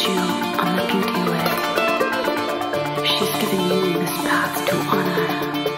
You on the beauty way. She's giving you this path to honor.